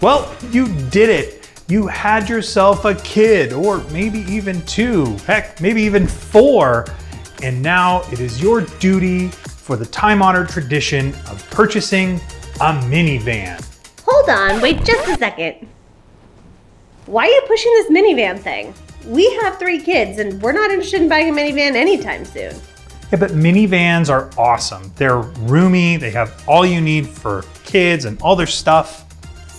Well, you did it. You had yourself a kid, or maybe even two, heck, maybe even four. And now it is your duty for the time honored tradition of purchasing a minivan. Hold on, wait just a second. Why are you pushing this minivan thing? We have three kids and we're not interested in buying a minivan anytime soon. Yeah, but minivans are awesome. They're roomy, they have all you need for kids and all their stuff.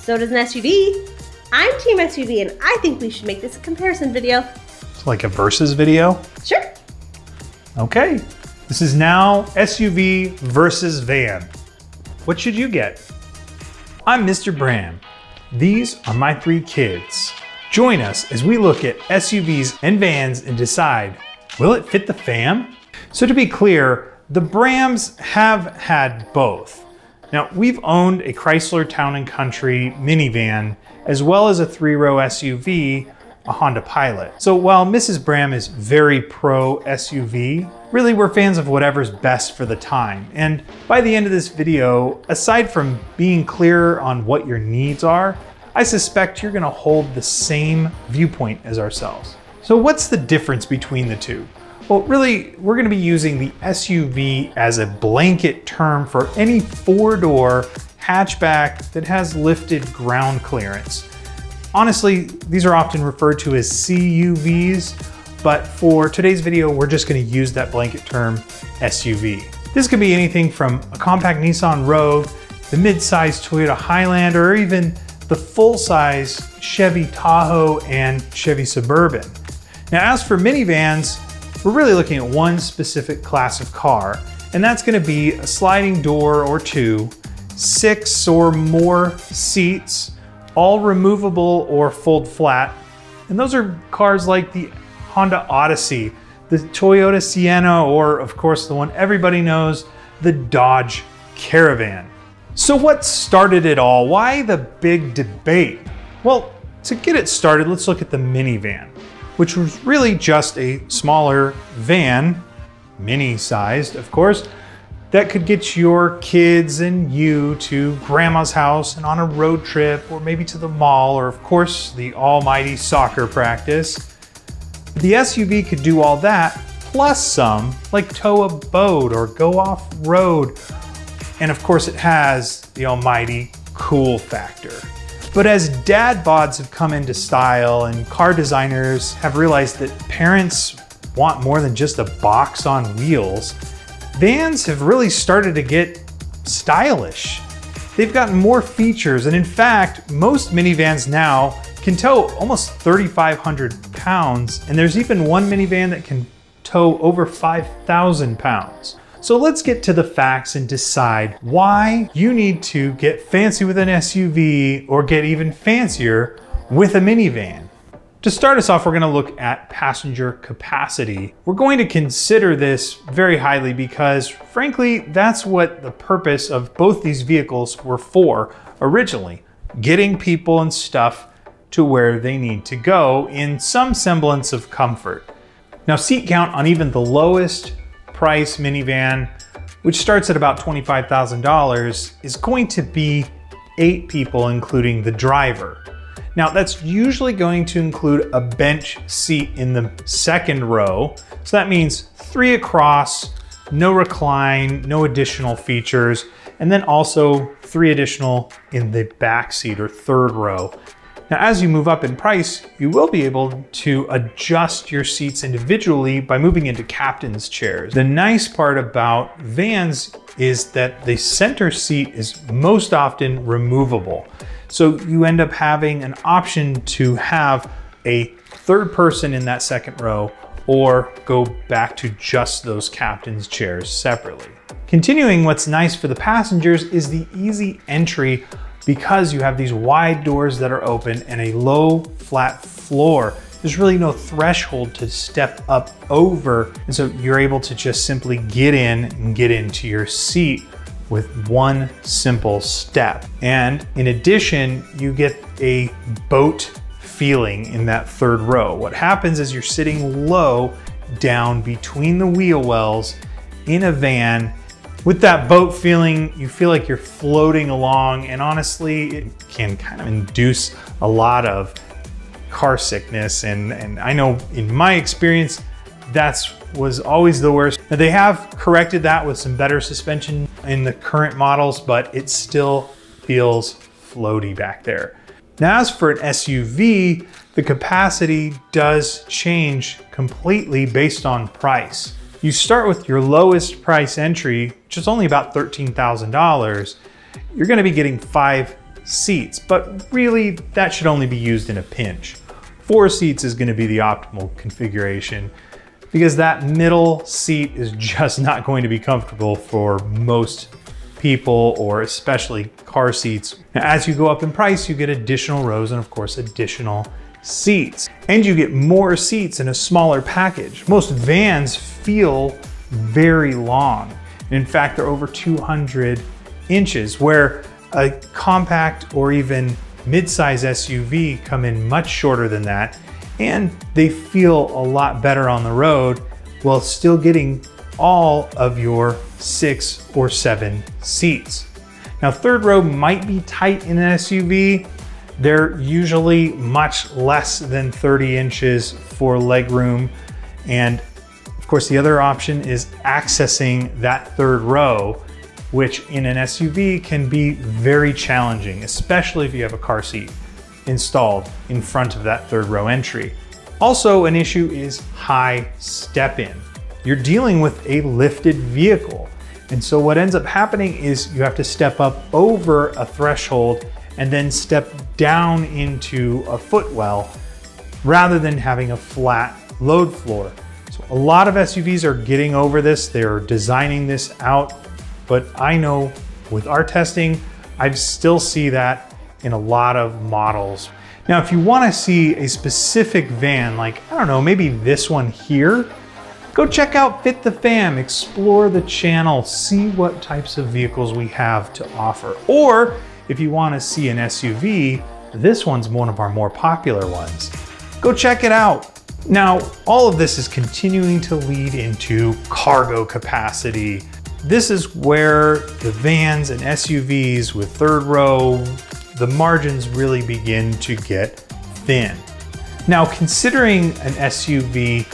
So does an SUV. I'm Team SUV and I think we should make this a comparison video. It's like a versus video. Sure. Okay, this is now SUV versus van. What should you get? I'm Mr. Bram. These are my three kids. Join us as we look at SUVs and vans and decide, will it fit the fam? So to be clear, the Brams have had both. Now, we've owned a Chrysler Town & Country minivan, as well as a three-row SUV, a Honda Pilot. So while Mrs. Bram is very pro SUV, really we're fans of whatever's best for the time. And by the end of this video, aside from being clear on what your needs are, I suspect you're gonna hold the same viewpoint as ourselves. So what's the difference between the two? Well, really, we're gonna be using the SUV as a blanket term for any four-door hatchback that has lifted ground clearance. Honestly, these are often referred to as CUVs, but for today's video, we're just gonna use that blanket term SUV. This could be anything from a compact Nissan Rogue, the mid-size Toyota Highlander, or even the full-size Chevy Tahoe and Chevy Suburban. Now, as for minivans, we're really looking at one specific class of car, and that's gonna be a sliding door or two, six or more seats, all removable or fold flat. And those are cars like the Honda Odyssey, the Toyota Sienna, or of course the one everybody knows, the Dodge Caravan. So what started it all? Why the big debate? Well, to get it started, let's look at the minivan, which was really just a smaller van, mini-sized of course, that could get your kids and you to grandma's house and on a road trip or maybe to the mall or of course the almighty soccer practice. The SUV could do all that plus some, like tow a boat or go off road. And of course it has the almighty cool factor. But as dad bods have come into style and car designers have realized that parents want more than just a box on wheels, vans have really started to get stylish. They've gotten more features, and in fact, most minivans now can tow almost 3,500 pounds, and there's even one minivan that can tow over 5,000 pounds. So let's get to the facts and decide why you need to get fancy with an SUV or get even fancier with a minivan. To start us off, we're gonna look at passenger capacity. We're going to consider this very highly because frankly, that's what the purpose of both these vehicles were for originally, getting people and stuff to where they need to go in some semblance of comfort. Now seat count on even the lowest price minivan, which starts at about $25,000, is going to be eight people, including the driver. Now that's usually going to include a bench seat in the second row. So that means three across, no recline, no additional features, and then also three additional in the back seat or third row. Now, as you move up in price, you will be able to adjust your seats individually by moving into captain's chairs. The nice part about vans is that the center seat is most often removable. So you end up having an option to have a third person in that second row or go back to just those captain's chairs separately. Continuing, what's nice for the passengers is the easy entry because you have these wide doors that are open and a low flat floor. There's really no threshold to step up over. And so you're able to just simply get in and get into your seat with one simple step. And in addition, you get a boat feeling in that third row. What happens is you're sitting low down between the wheel wells in a van With that boat feeling, you feel like you're floating along, and honestly, it can kind of induce a lot of car sickness. And, and I know in my experience, that's was always the worst. Now they have corrected that with some better suspension in the current models, but it still feels floaty back there. Now as for an SUV, the capacity does change completely based on price. You start with your lowest price entry, which is only about $13,000. You're gonna be getting five seats, but really that should only be used in a pinch. Four seats is gonna be the optimal configuration because that middle seat is just not going to be comfortable for most people or especially car seats. Now, as you go up in price, you get additional rows and of course additional seats. And you get more seats in a smaller package. Most vans feel very long. In fact, they're over 200 inches where a compact or even mid-size SUV come in much shorter than that and they feel a lot better on the road while still getting all of your six or seven seats. Now, third row might be tight in an SUV. They're usually much less than 30 inches for legroom. And of course, the other option is accessing that third row, which in an SUV can be very challenging, especially if you have a car seat installed in front of that third row entry. Also an issue is high step in. You're dealing with a lifted vehicle. And so what ends up happening is you have to step up over a threshold and then step down into a footwell rather than having a flat load floor. So a lot of SUVs are getting over this. They're designing this out, but I know with our testing, I still see that in a lot of models. Now, if you wanna see a specific van, like, I don't know, maybe this one here, go check out Fit the Fam, explore the channel, see what types of vehicles we have to offer. Or if you wanna see an SUV, this one's one of our more popular ones. Go check it out. Now, all of this is continuing to lead into cargo capacity. This is where the vans and SUVs with third row, the margins really begin to get thin. Now, considering an SUV,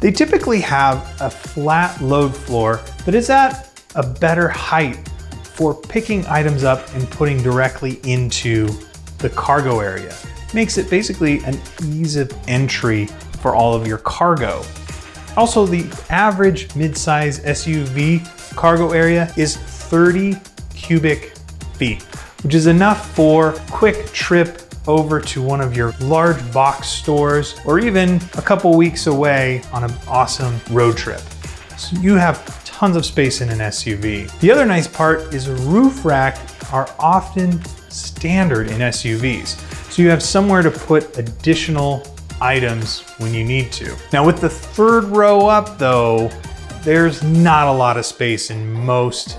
they typically have a flat load floor that is at a better height for picking items up and putting directly into the cargo area. Makes it basically an ease of entry for all of your cargo. Also, the average midsize SUV cargo area is 30 cubic feet which is enough for quick trip over to one of your large box stores or even a couple weeks away on an awesome road trip. So you have tons of space in an SUV. The other nice part is roof rack are often standard in SUVs. So you have somewhere to put additional items when you need to. Now with the third row up though, there's not a lot of space in most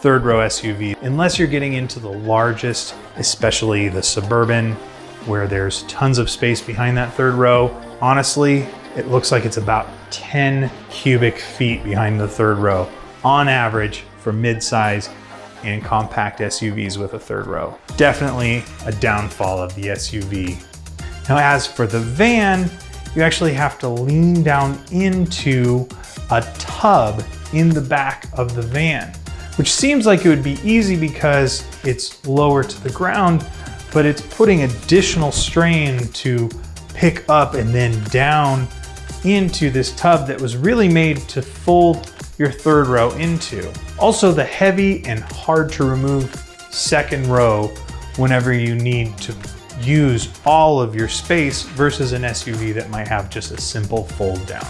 third row SUV, unless you're getting into the largest, especially the Suburban, where there's tons of space behind that third row. Honestly, it looks like it's about 10 cubic feet behind the third row on average for mid-size and compact SUVs with a third row. Definitely a downfall of the SUV. Now, as for the van, you actually have to lean down into a tub in the back of the van which seems like it would be easy because it's lower to the ground, but it's putting additional strain to pick up and then down into this tub that was really made to fold your third row into. Also the heavy and hard to remove second row whenever you need to use all of your space versus an SUV that might have just a simple fold down.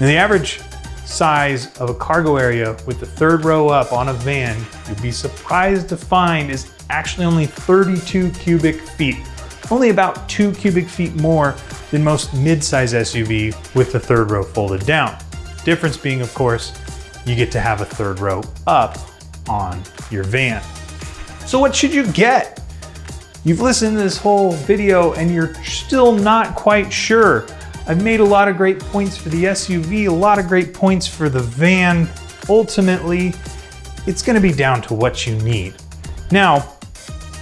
Now the average size of a cargo area with the third row up on a van, you'd be surprised to find is actually only 32 cubic feet. Only about two cubic feet more than most mid-size SUV with the third row folded down. Difference being, of course, you get to have a third row up on your van. So what should you get? You've listened to this whole video and you're still not quite sure. I've made a lot of great points for the SUV, a lot of great points for the van. Ultimately, it's gonna be down to what you need. Now,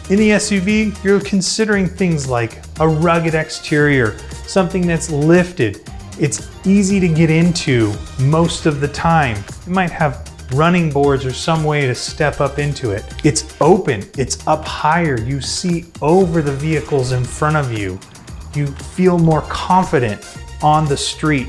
in the SUV, you're considering things like a rugged exterior, something that's lifted. It's easy to get into most of the time. It might have running boards or some way to step up into it. It's open, it's up higher. You see over the vehicles in front of you. You feel more confident on the street.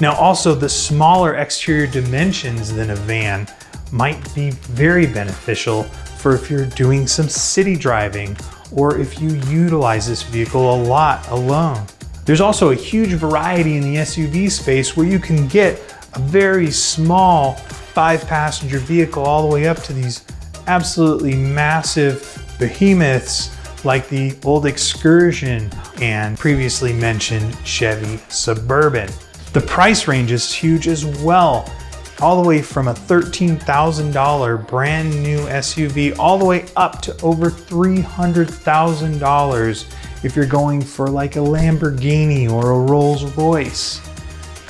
Now also the smaller exterior dimensions than a van might be very beneficial for if you're doing some city driving or if you utilize this vehicle a lot alone. There's also a huge variety in the SUV space where you can get a very small five passenger vehicle all the way up to these absolutely massive behemoths like the old Excursion and previously mentioned Chevy Suburban. The price range is huge as well, all the way from a $13,000 brand new SUV all the way up to over $300,000 if you're going for like a Lamborghini or a Rolls Royce.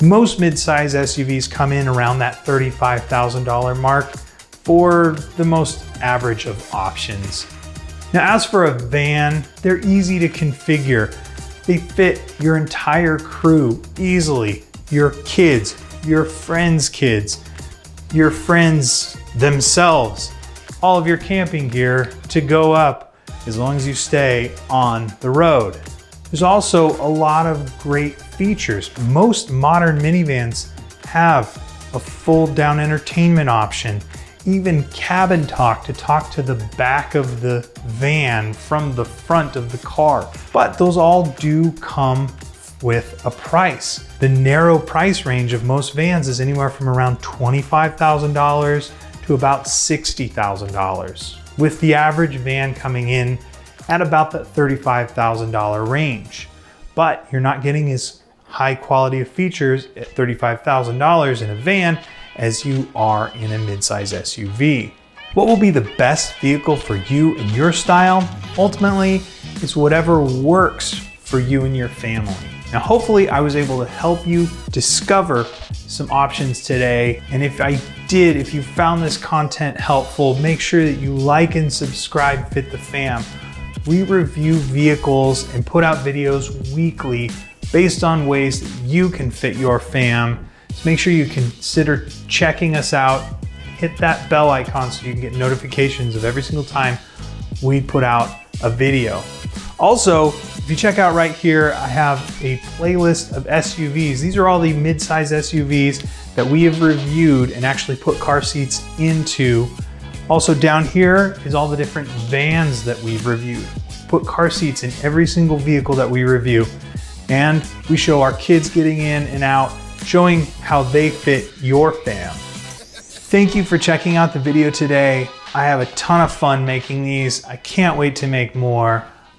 Most midsize SUVs come in around that $35,000 mark for the most average of options. Now, as for a van, they're easy to configure. They fit your entire crew easily. Your kids, your friends' kids, your friends themselves, all of your camping gear to go up as long as you stay on the road. There's also a lot of great features. Most modern minivans have a fold down entertainment option, even cabin talk to talk to the back of the van from the front of the car. But those all do come with a price. The narrow price range of most vans is anywhere from around $25,000 to about $60,000, with the average van coming in at about that $35,000 range. But you're not getting as high quality of features at $35,000 in a van as you are in a midsize SUV. What will be the best vehicle for you and your style? Ultimately, it's whatever works for you and your family. Now, hopefully I was able to help you discover some options today. And if I did, if you found this content helpful, make sure that you like and subscribe Fit the Fam we review vehicles and put out videos weekly based on ways that you can fit your fam. So make sure you consider checking us out. Hit that bell icon so you can get notifications of every single time we put out a video. Also, if you check out right here, I have a playlist of SUVs. These are all the mid-size SUVs that we have reviewed and actually put car seats into also down here is all the different vans that we've reviewed. Put car seats in every single vehicle that we review. And we show our kids getting in and out, showing how they fit your fam. Thank you for checking out the video today. I have a ton of fun making these. I can't wait to make more.